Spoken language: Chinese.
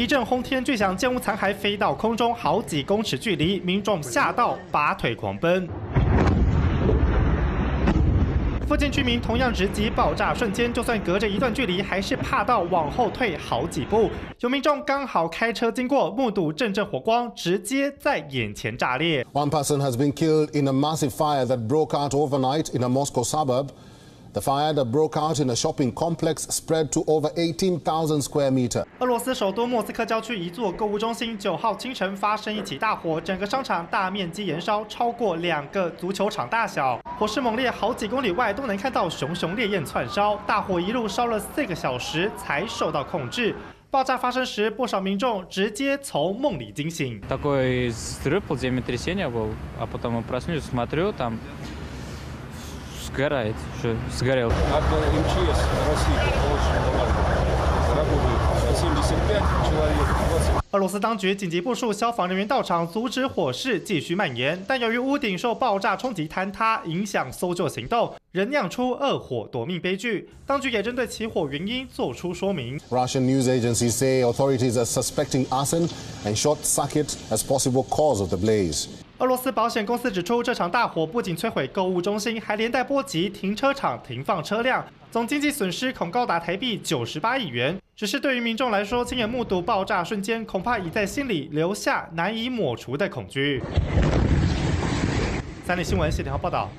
一阵轰天巨响，建物残骸飞到空中好几公尺距离，民众吓到拔腿狂奔。附近居民同样直击爆炸瞬间，就算隔着一段距离，还是怕到往后退好几步。有民众刚好开车经过，目睹阵阵火光直接在眼前炸裂。One person has been killed in a massive fire that broke out overnight in a Moscow suburb. The fire that broke out in a shopping complex spread to over 18,000 square meter. 俄罗斯首都莫斯科郊区一座购物中心九号清晨发生一起大火，整个商场大面积燃烧，超过两个足球场大小。火势猛烈，好几公里外都能看到熊熊烈焰窜烧。大火一路烧了四个小时才受到控制。爆炸发生时，不少民众直接从梦里惊醒。Такой взрыв, землетрясение был, а потом мы проснулись, смотрю, там сгорает, что сгорел. От МЧС России работает 75 человек, 20俄罗斯当局紧急部署消防人员到场，阻止火势继续蔓延。但由于屋顶受爆炸冲击坍塌，影响搜救行动， 仍酿出恶火夺命悲剧。当局也针对起火原因作出说明。Russian news agencies say authorities are suspecting arson and short circuit as possible cause of the blaze. 俄罗斯保险公司指出，这场大火不仅摧毁购物中心，还连带波及停车场停放车辆，总经济损失恐高达台币九十八亿元。只是对于民众来说，亲眼目睹爆炸瞬间，恐怕已在心里留下难以抹除的恐惧。三立新闻谢天豪报道。